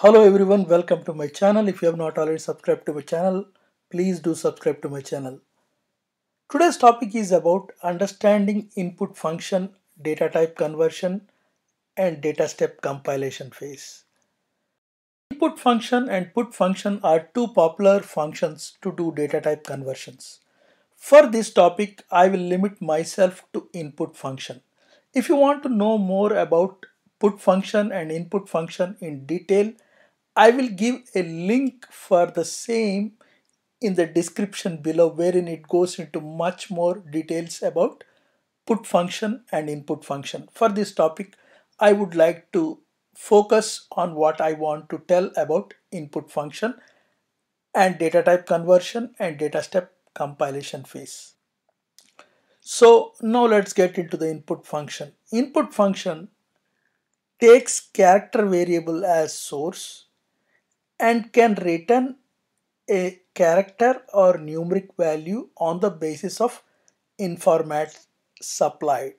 Hello everyone, welcome to my channel. If you have not already subscribed to my channel, please do subscribe to my channel. Today's topic is about understanding input function, data type conversion, and data step compilation phase. Input function and put function are two popular functions to do data type conversions. For this topic, I will limit myself to input function. If you want to know more about put function and input function in detail, I will give a link for the same in the description below wherein it goes into much more details about put function and input function. For this topic, I would like to focus on what I want to tell about input function and data type conversion and data step compilation phase. So now let's get into the input function. Input function takes character variable as source and can return a character or numeric value on the basis of informat supplied.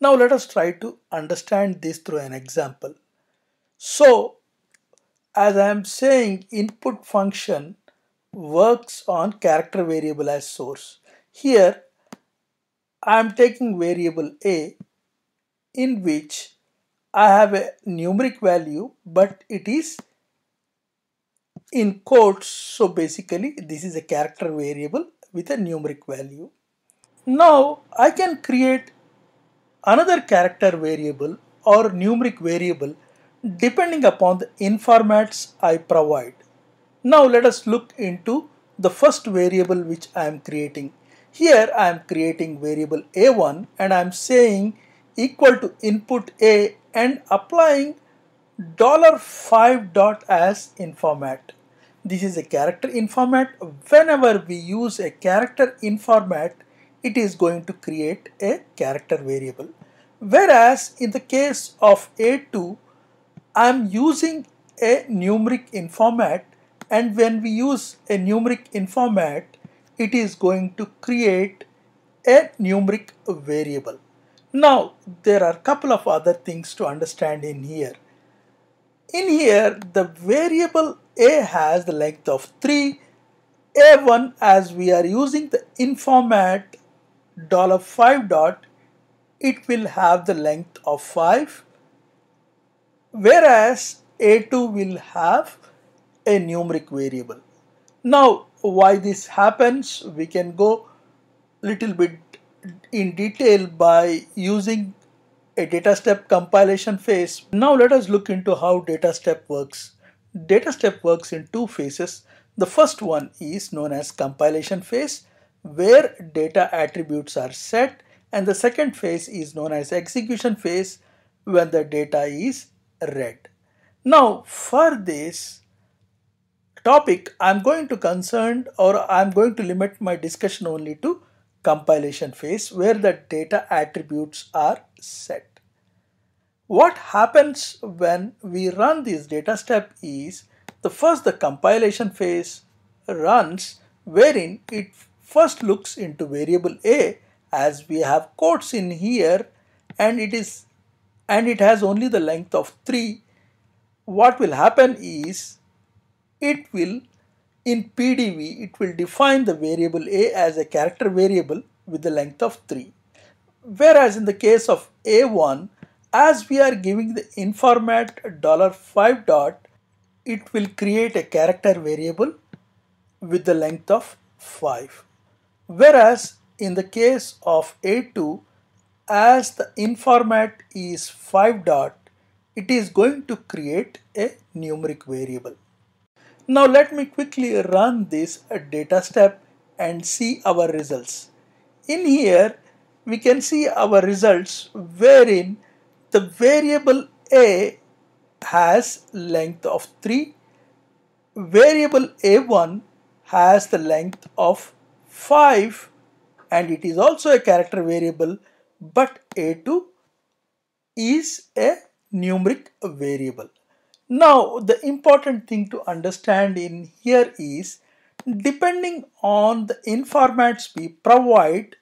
Now let us try to understand this through an example. So as I am saying input function works on character variable as source. Here I am taking variable a in which I have a numeric value but it is in quotes so basically this is a character variable with a numeric value. Now I can create another character variable or numeric variable depending upon the informats I provide. Now let us look into the first variable which I am creating. Here I am creating variable a1 and I am saying equal to input a and applying $5 dot as informat. This is a character informat. Whenever we use a character informat, it is going to create a character variable. Whereas in the case of A2, I am using a numeric informat and when we use a numeric informat, it is going to create a numeric variable. Now, there are a couple of other things to understand in here. In here, the variable a has the length of 3, a1 as we are using the informat $5 dot, it will have the length of 5, whereas a2 will have a numeric variable. Now, why this happens, we can go little bit in detail by using a data step compilation phase. Now let us look into how data step works. Data step works in two phases. The first one is known as compilation phase where data attributes are set and the second phase is known as execution phase when the data is read. Now for this topic I'm going to concern or I'm going to limit my discussion only to compilation phase where the data attributes are set. What happens when we run this data step is the first the compilation phase runs wherein it first looks into variable a as we have quotes in here and it is and it has only the length of 3 what will happen is it will in PDV, it will define the variable a as a character variable with the length of 3. Whereas in the case of a1, as we are giving the informat $5 dot, it will create a character variable with the length of 5. Whereas in the case of a2, as the informat is 5 dot, it is going to create a numeric variable. Now let me quickly run this uh, data step and see our results. In here we can see our results wherein the variable a has length of 3, variable a1 has the length of 5 and it is also a character variable but a2 is a numeric variable. Now the important thing to understand in here is depending on the informats we provide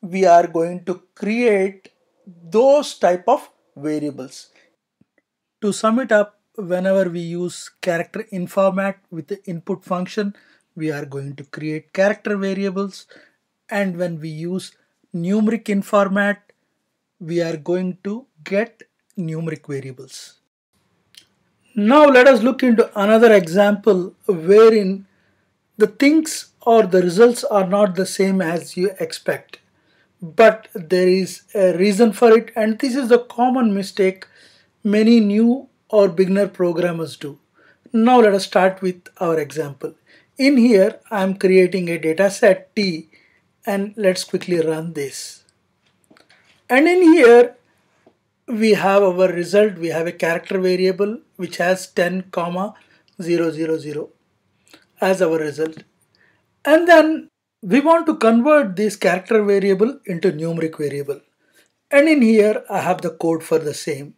we are going to create those type of variables. To sum it up whenever we use character informat with the input function, we are going to create character variables. And when we use numeric informat, we are going to get numeric variables. Now let us look into another example wherein the things or the results are not the same as you expect but there is a reason for it and this is the common mistake many new or beginner programmers do. Now let us start with our example. In here I am creating a data set T and let's quickly run this. And in here we have our result we have a character variable which has 10 comma 000 as our result. And then we want to convert this character variable into numeric variable. And in here I have the code for the same.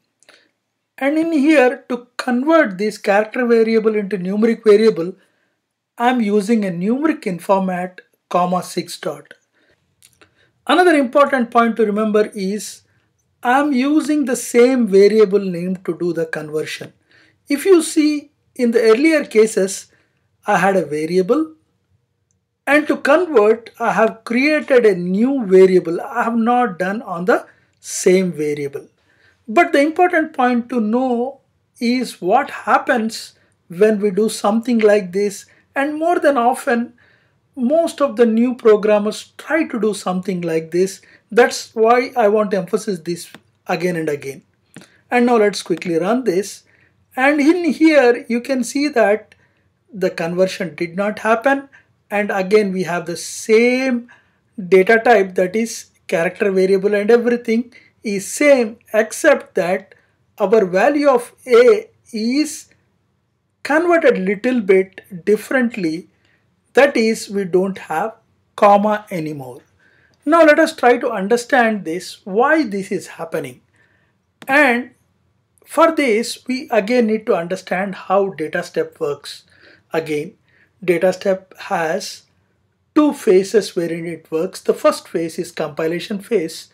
And in here to convert this character variable into numeric variable I'm using a numeric informat, comma 6 dot. Another important point to remember is I'm using the same variable name to do the conversion. If you see in the earlier cases I had a variable and to convert I have created a new variable I have not done on the same variable but the important point to know is what happens when we do something like this and more than often most of the new programmers try to do something like this that's why I want to emphasize this again and again. And now let's quickly run this. And in here you can see that the conversion did not happen. And again we have the same data type that is character variable and everything is same except that our value of a is converted little bit differently. That is we don't have comma anymore now let us try to understand this why this is happening and for this we again need to understand how data step works again data step has two phases wherein it works. The first phase is compilation phase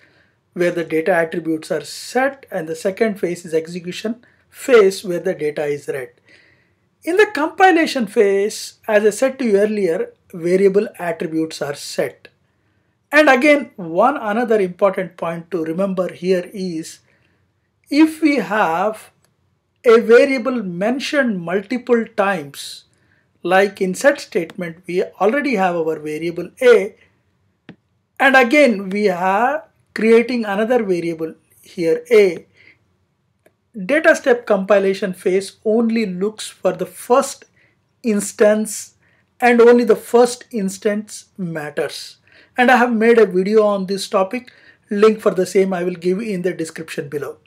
where the data attributes are set and the second phase is execution phase where the data is read. In the compilation phase, as I said to you earlier, variable attributes are set. And again, one another important point to remember here is if we have a variable mentioned multiple times like in set statement we already have our variable a. And again we are creating another variable here a. Data step compilation phase only looks for the first instance and only the first instance matters and I have made a video on this topic link for the same I will give in the description below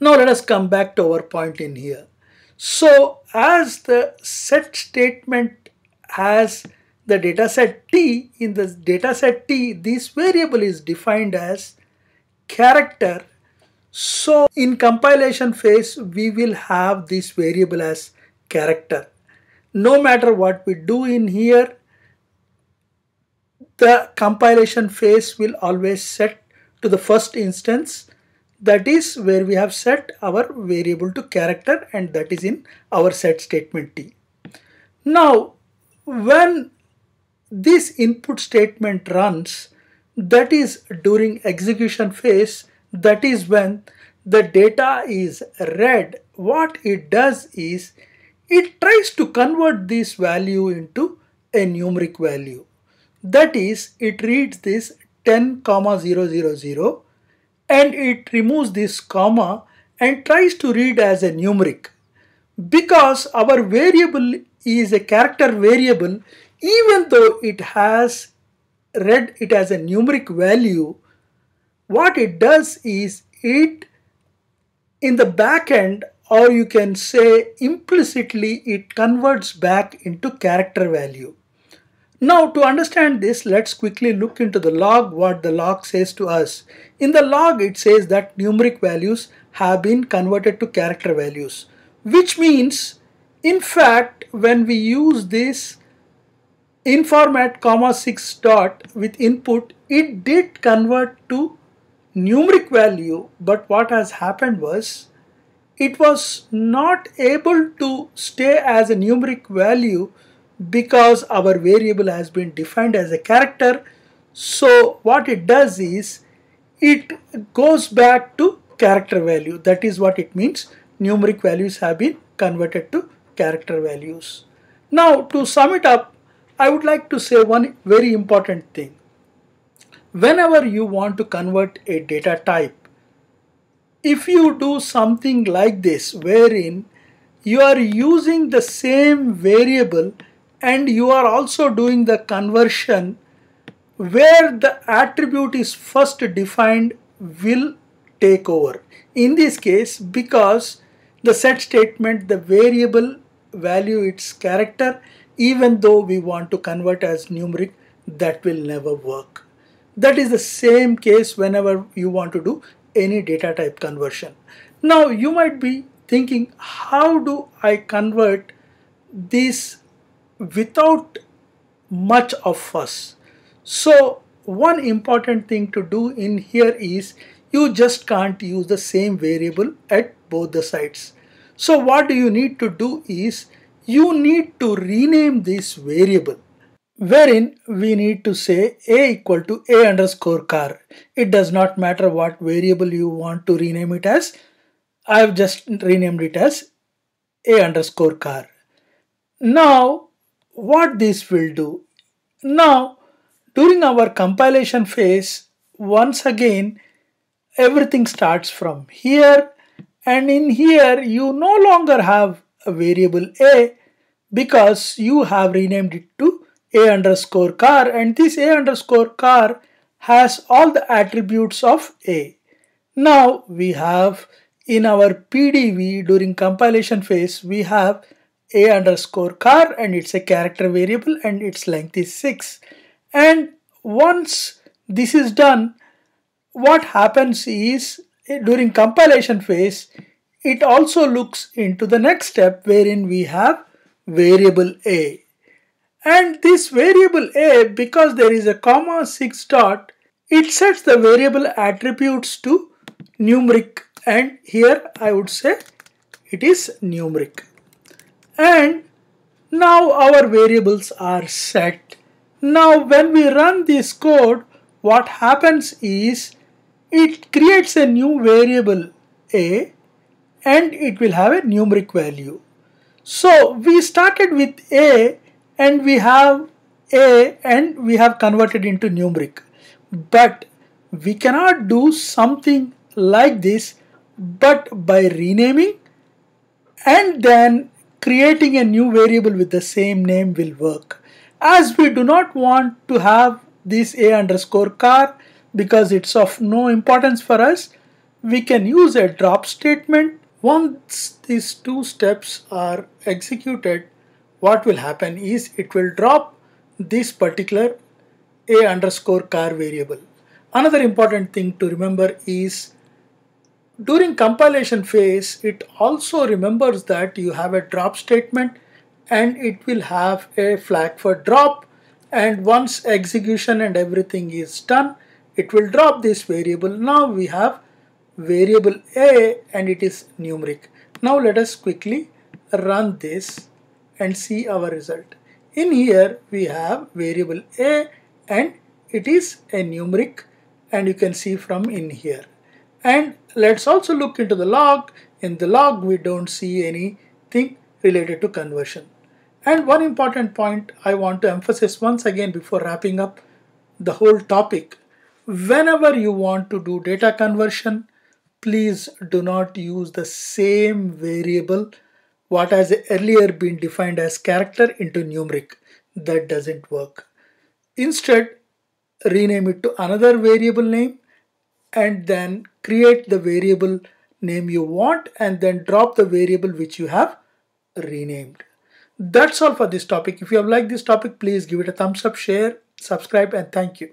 now let us come back to our point in here so as the set statement has the data set t, in the data set t, this variable is defined as character. So in compilation phase, we will have this variable as character. No matter what we do in here, the compilation phase will always set to the first instance that is where we have set our variable to character and that is in our set statement T. Now when this input statement runs that is during execution phase that is when the data is read what it does is it tries to convert this value into a numeric value that is it reads this 10 comma 000 and it removes this comma and tries to read as a numeric. Because our variable is a character variable, even though it has read it as a numeric value, what it does is it in the back end or you can say implicitly it converts back into character value. Now to understand this, let's quickly look into the log, what the log says to us. In the log, it says that numeric values have been converted to character values, which means, in fact, when we use this informat comma 6 dot with input, it did convert to numeric value, but what has happened was it was not able to stay as a numeric value because our variable has been defined as a character. So what it does is it goes back to character value. That is what it means. Numeric values have been converted to character values. Now to sum it up, I would like to say one very important thing. Whenever you want to convert a data type, if you do something like this wherein you are using the same variable and you are also doing the conversion where the attribute is first defined will take over. In this case because the set statement the variable value its character even though we want to convert as numeric that will never work. That is the same case whenever you want to do any data type conversion. Now you might be thinking how do I convert this without much of fuss. So one important thing to do in here is you just can't use the same variable at both the sides. So what do you need to do is you need to rename this variable wherein we need to say a equal to a underscore car. It does not matter what variable you want to rename it as. I have just renamed it as a underscore car. Now what this will do? Now during our compilation phase once again everything starts from here and in here you no longer have a variable a because you have renamed it to a underscore car and this a underscore car has all the attributes of a. Now we have in our PDV during compilation phase we have a underscore car and it's a character variable and its length is 6 and once this is done what happens is eh, during compilation phase it also looks into the next step wherein we have variable a. And this variable a because there is a comma 6 dot it sets the variable attributes to numeric. And here I would say it is numeric and now our variables are set now when we run this code what happens is it creates a new variable a and it will have a numeric value so we started with A and we have A and we have converted into numeric. But we cannot do something like this but by renaming and then creating a new variable with the same name will work. As we do not want to have this A underscore car because it's of no importance for us, we can use a drop statement once these two steps are executed, what will happen is it will drop this particular a underscore car variable. Another important thing to remember is during compilation phase, it also remembers that you have a drop statement and it will have a flag for drop and once execution and everything is done, it will drop this variable. Now we have variable a and it is numeric. Now let us quickly run this and see our result. In here we have variable a and it is a numeric and you can see from in here. And let's also look into the log. In the log we don't see anything related to conversion. And one important point I want to emphasize once again before wrapping up the whole topic. Whenever you want to do data conversion, please do not use the same variable what has earlier been defined as character into numeric. That doesn't work. Instead, rename it to another variable name and then create the variable name you want and then drop the variable which you have renamed. That's all for this topic. If you have liked this topic, please give it a thumbs up, share, subscribe and thank you.